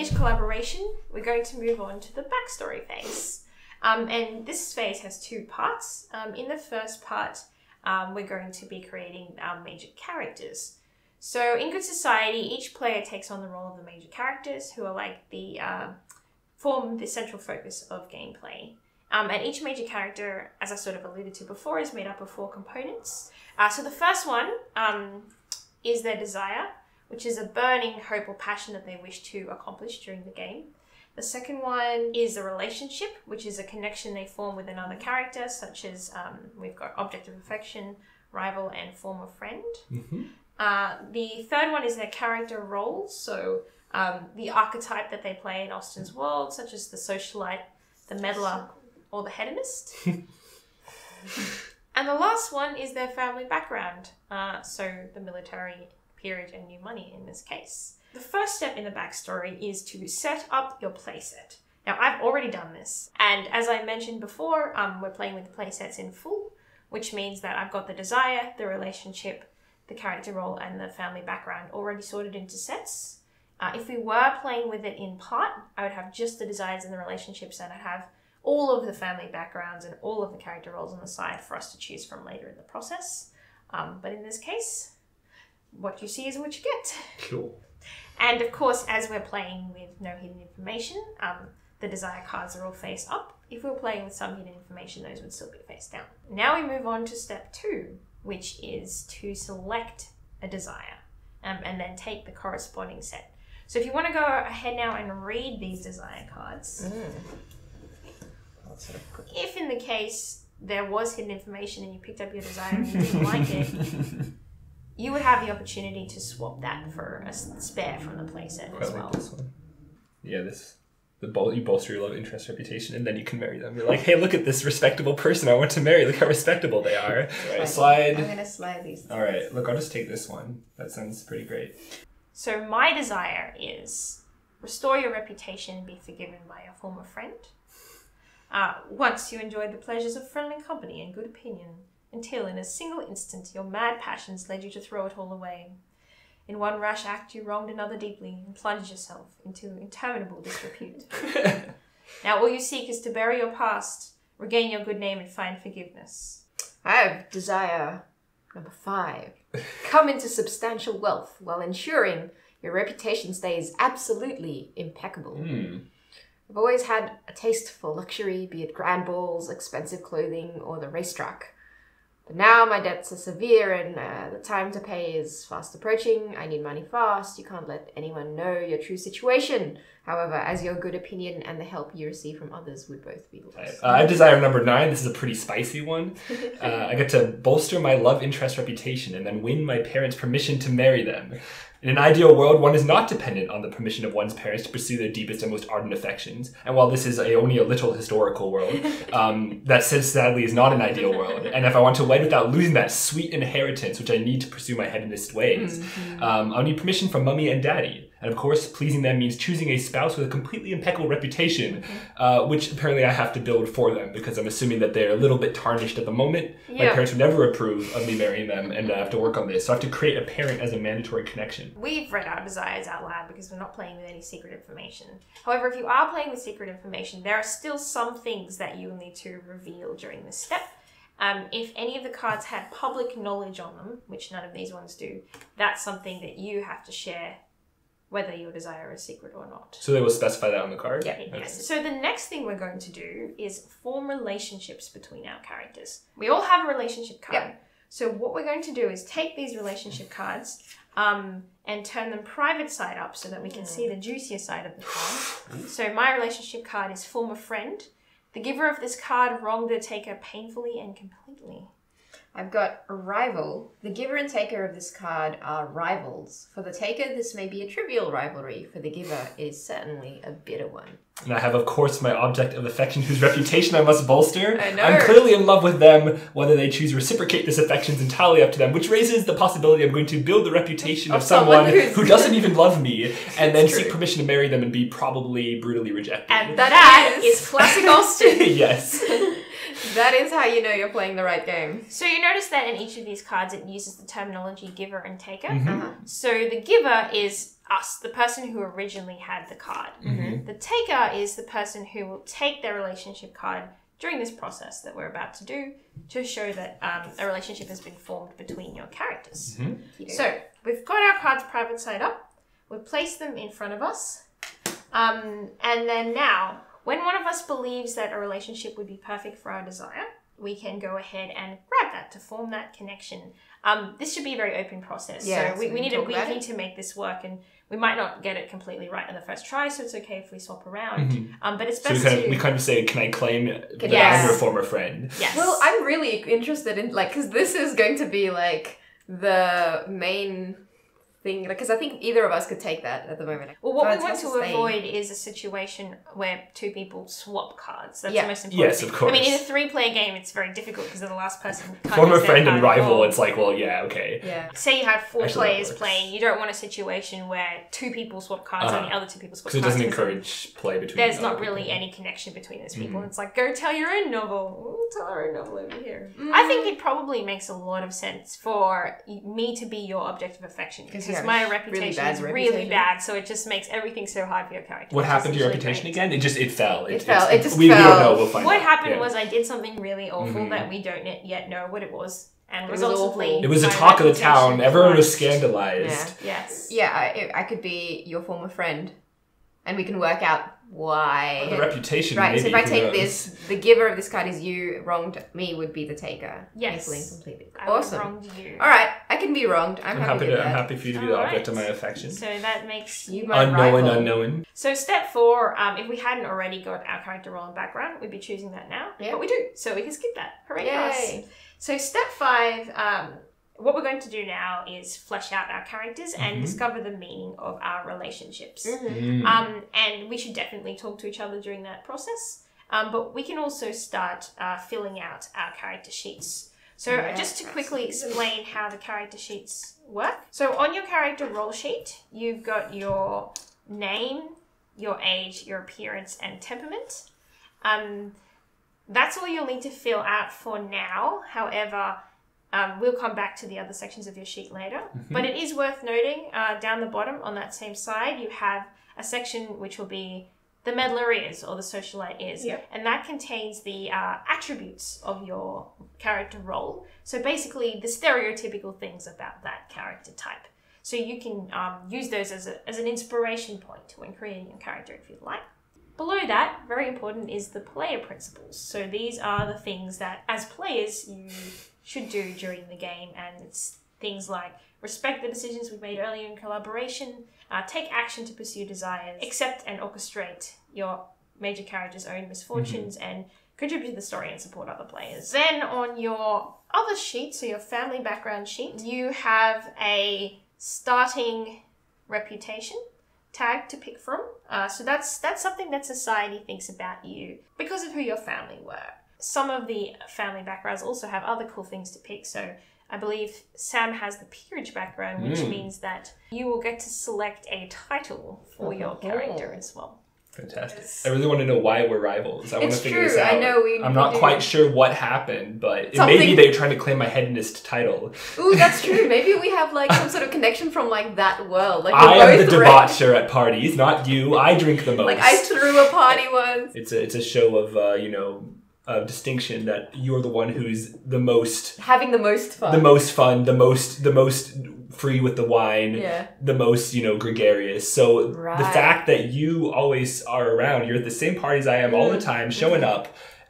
finished collaboration, we're going to move on to the backstory phase. Um, and this phase has two parts. Um, in the first part, um, we're going to be creating our major characters. So in Good Society, each player takes on the role of the major characters, who are like the uh, form the central focus of gameplay. Um, and each major character, as I sort of alluded to before, is made up of four components. Uh, so the first one um, is their desire, which is a burning hope or passion that they wish to accomplish during the game. The second one is a relationship, which is a connection they form with another character, such as um, we've got object of affection, rival, and former friend. Mm-hmm. Uh, the third one is their character roles, so um, the archetype that they play in Austen's world, such as the socialite, the meddler, or the hedonist. and the last one is their family background, uh, so the military, peerage, and new money in this case. The first step in the backstory is to set up your playset. Now, I've already done this, and as I mentioned before, um, we're playing with the playsets in full, which means that I've got the desire, the relationship, the character role, and the family background already sorted into sets. Uh, if we were playing with it in part, I would have just the desires and the relationships, and I'd have all of the family backgrounds and all of the character roles on the side for us to choose from later in the process. Um, but in this case, what you see is what you get. Cool. And of course, as we're playing with no hidden information, um, the desire cards are all face up. If we we're playing with some hidden information, those would still be face down. Now we move on to step two, which is to select a desire um, and then take the corresponding set. So if you want to go ahead now and read these desire cards, if in the case there was hidden information and you picked up your desire and you didn't like it, you would have the opportunity to swap that for a spare from the playset Quite as like well. this one. Yeah, this. The bol- you bolster your love interest reputation, and then you can marry them. You're like, hey, look at this respectable person I want to marry. Look how respectable they are. Right. Slide. I'm gonna slide these. All right, look, I'll just take this one. That sounds pretty great. So my desire is restore your reputation, be forgiven by your former friend. Uh, once you enjoyed the pleasures of friendly company and good opinion, until in a single instant your mad passions led you to throw it all away. In one rash act, you wronged another deeply and plunged yourself into interminable disrepute. now, all you seek is to bury your past, regain your good name, and find forgiveness. I have desire number five. Come into substantial wealth while ensuring your reputation stays absolutely impeccable. Hmm. I've always had a taste for luxury, be it grand balls, expensive clothing, or the racetrack. But now my debts are severe and uh, the time to pay is fast approaching. I need money fast. You can't let anyone know your true situation. However, as your good opinion and the help you receive from others would both be Uh, lost. I desire number nine. This is a pretty spicy one. Uh, I get to bolster my love interest reputation and then win my parents' permission to marry them. In an ideal world, one is not dependent on the permission of one's parents to pursue their deepest and most ardent affections. And while this is a, only a little historical world, um, that sadly is not an ideal world. And if I want to wed without losing that sweet inheritance, which I need to pursue my hedonist ways, um, I'll need permission from mummy and daddy. And of course, pleasing them means choosing a spouse with a completely impeccable reputation, uh, which apparently I have to build for them because I'm assuming that they're a little bit tarnished at the moment. My parents would never approve of me marrying them, and I have to work on this. So I have to create a parent as a mandatory connection. We've read our desires out loud because we're not playing with any secret information. However, if you are playing with secret information, there are still some things that you will need to reveal during this step. Um, if any of the cards had public knowledge on them, which none of these ones do, that's something that you have to share, whether your desire is secret or not. So they will specify that on the card? Yeah. Yes. So the next thing we're going to do is form relationships between our characters. We all have a relationship card. Yeah. So what we're going to do is take these relationship cards um, and turn them private side up so that we can see the juicier side of the card. so my relationship card is former friend. The giver of this card wronged the taker painfully and completely. I've got a rival. The giver and taker of this card are rivals. For the taker, this may be a trivial rivalry. For the giver, it is certainly a bitter one. And I have, of course, my object of affection whose reputation I must bolster. I know. I'm clearly in love with them. Whether they choose to reciprocate this affection is entirely up to them, which raises the possibility I'm going to build the reputation of, Of someone someone who doesn't even love me and then It's seek permission to marry them and be probably brutally rejected. And that is, is classic Austen. yes. That is how you know you're playing the right game. So you notice that in each of these cards, it uses the terminology giver and taker. Mhm. Uh-huh. So the giver is us, the person who originally had the card. Mhm. The taker is the person who will take their relationship card during this process that we're about to do to show that um, a relationship has been formed between your characters. Mhm. So we've got our cards private side up. We've placed them in front of us. Um, and then now, when one of us believes that a relationship would be perfect for our desire, we can go ahead and grab that to form that connection. Um, this should be a very open process. Yeah, so we, we we need can a talk about to make this work, and we might not get it completely right on the first try, so it's okay if we swap around. Mhm. Um, but it's So we best kind, of, to we kind of say, can I claim that Yes. I'm your former friend? yes. Well, I'm really interested in like because this is going to be like the main thing because I think either of us could take that at the moment. Well, what So we want to to avoid is a situation where two people swap cards. That's Yeah. the most important. Yes, thing. of course. I mean, in a three-player game, it's very difficult because the last person. Former friend and rival, it's like, well, yeah, okay. Yeah. Say you have four Actually, players playing, you don't want a situation where two people swap cards and Uh-huh. the other two people swap cards. Because it doesn't encourage play between There's not really people. any connection between those people. Mhm. It's like, go tell your own novel. Ooh, tell our own novel over here. I think it probably makes a lot of sense for me to be your object of affection because you have my a really reputation bad is really reputation. bad. So it just makes everything so hard for your character. What happened to your reputation great. again? It just it fell. It it's- fell. It just we, we don't fell. know. We'll find What out. happened Yeah. was I did something really awful Mhm. that we don't yet- yet know what it was, and It was resultantly, awful. It was the talk of the town. Everyone was plunged. scandalized. Yes. Yeah, I, I could be your former friend, and we can work out why. The reputation. Right, maybe, so if I take this, the giver of this card is you, wronged me would be the taker. Yes. Equally and completely. I Awesome. wronged you. Alright, I can be wronged. I'm, I'm happy, happy to. I'm that. happy for you to be the Alright. object of my affection. So that makes You my Unknown, rival. unknown. So step four, um, if we hadn't already got our character role and background, we'd be choosing that now. Yeah. But we do, so we can skip that. Hooray for us. Yay. So step five, um, what we're going to do now is flesh out our characters and Mhm. discover the meaning of our relationships. Mhm. Mm. Um, and we should definitely talk to each other during that process. Um, but we can also start uh, filling out our character sheets. So Yeah, just to quickly explain how the character sheets work. So on your character role sheet, you've got your name, your age, your appearance, and temperament. Um, that's all you'll need to fill out for now. However, um, we'll come back to the other sections of your sheet later. But it is worth noting uh, down the bottom on that same side, you have a section which will be the meddler is or the socialite is. Yep. And that contains the uh, attributes of your character role. So basically, the stereotypical things about that character type. So you can um, use those as, a, as an inspiration point when creating your character if you'd like. Below that, very important, is the player principles. So these are the things that, as players, you should do during the game, and it's things like respect the decisions we've made earlier in collaboration, uh, take action to pursue desires, accept and orchestrate your major character's own misfortunes, and contribute to the story and support other players. Then on your other sheet, so your family background sheet, you have a starting reputation tag to pick from. Uh, so that's that's something that society thinks about you because of who your family were. Some of the family backgrounds also have other cool things to pick. So I believe Sam has the peerage background, which Mm. means that you will get to select a title for your character as well. Fantastic. I really want to know why we're rivals. I want It's to figure true. this out. I know we. I'm not quite sure what happened, but it may be Something- they're trying to claim my hedonist title. Ooh, that's true. Maybe we have like some sort of connection from like that world. Like I am the debaucher at parties, not you. I drink the most. Like I threw a party once. it's a it's a show of uh, you know of distinction that you're the one who's the most Having the most fun. the most fun, the most the most free with the wine, Yeah. the most you know gregarious. So the fact that you always are around, you're at the same parties I am all the Mm. time, showing up.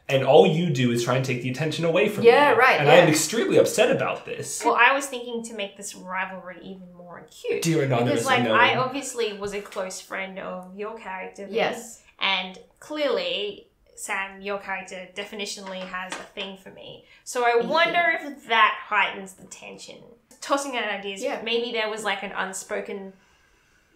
And all you do is try and take the attention away from Yeah, me. right, And I am extremely upset about this. Well, I was thinking to make this rivalry even more acute. Dear anonymous Because, like, unknown. I obviously was a close friend of your character. Yes. And clearly, Sam, your character definitionally has a thing for me. So I wonder if that heightens the tension. Tossing out ideas, Yeah. maybe there was like an unspoken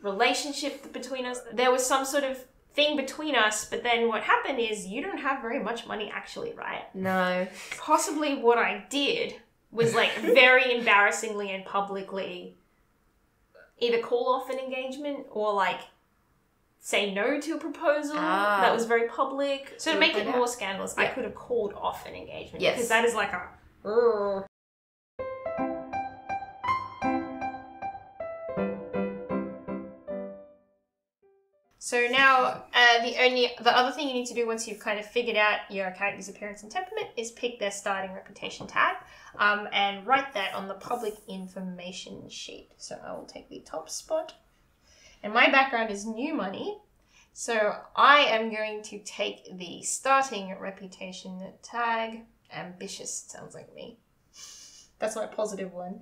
relationship between us. There was some sort of thing between us, but then what happened is you don't have very much money actually, right? No. possibly what I did was like very embarrassingly and publicly either call off an engagement or like say no to a proposal Ah. that was very public. So to make it more scandalous, I could have called off an engagement Yes. because that is like a. "Ugh." So now, uh, the only the other thing you need to do once you've kind of figured out your character's appearance and temperament is pick their starting reputation tag, um, and write that on the public information sheet. So I will take the top spot, and my background is new money, so I am going to take the starting reputation tag. Ambitious sounds like me. That's my positive one.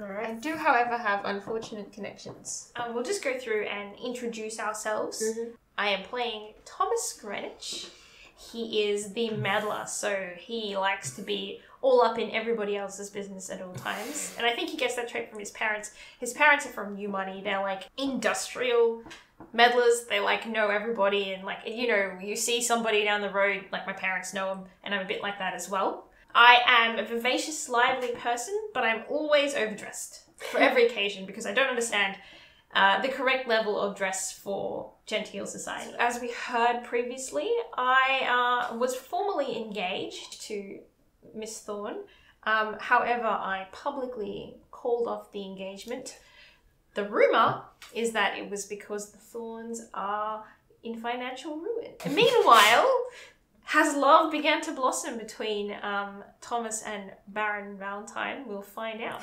I do, however, have unfortunate connections. Um, we'll just go through and introduce ourselves. Mhm. I am playing Thomas Greenwich. He is the meddler, so he likes to be all up in everybody else's business at all times. And I think he gets that trait from his parents. His parents are from New Money. They're like industrial meddlers. They like know everybody and like you know, you see somebody down the road, like my parents know him, and I'm a bit like that as well. I am a vivacious, lively person, but I'm always overdressed for every occasion because I don't understand uh, the correct level of dress for genteel society. As we heard previously, I uh, was formally engaged to Miss Thorne. Um, however, I publicly called off the engagement. The rumor is that it was because the Thornes are in financial ruin. Meanwhile, has love began to blossom between um, Thomas and Baron Valentine? We'll find out.